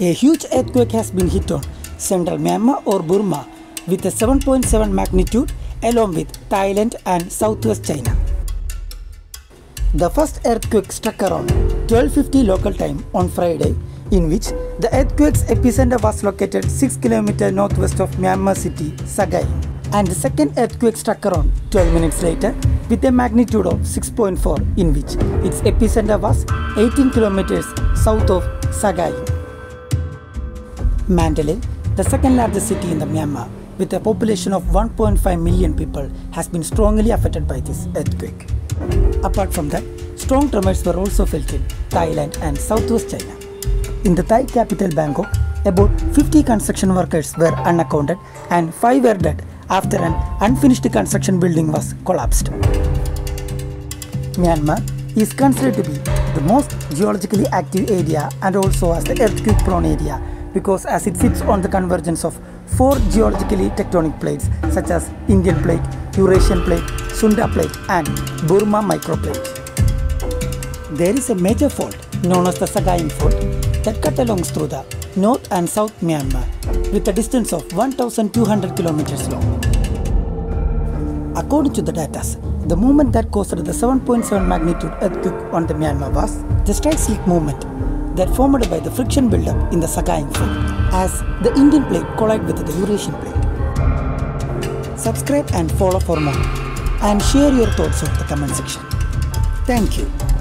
A huge earthquake has been hit on central Myanmar or Burma with a 7.7 magnitude along with Thailand and southwest China. The first earthquake struck around 1250 local time on Friday in which the earthquake's epicenter was located 6 km northwest of Myanmar city Sagaing and the second earthquake struck around 12 minutes later with a magnitude of 6.4 in which its epicenter was 18 kilometers south of Sagaing. Mandalay, the second largest city in the Myanmar with a population of 1.5 million people has been strongly affected by this earthquake. Apart from that, strong tremors were also felt in Thailand and southwest China. In the Thai capital Bangkok, about 50 construction workers were unaccounted and 5 were dead after an unfinished construction building was collapsed. Myanmar is considered to be the most geologically active area and also as the earthquake prone area because as it sits on the convergence of four geologically tectonic plates such as Indian plate, Eurasian plate, Sunda plate and Burma microplate. There is a major fault known as the Sagaing fault that cut along through the north and south Myanmar with a distance of 1200 kilometers long. According to the data, the movement that caused the 7.7 magnitude earthquake on the Myanmar was the strike slip movement that formed by the friction buildup in the Sagaing fault as the Indian plate collided with the Eurasian plate. Subscribe and follow for more and share your thoughts in the comment section. Thank you.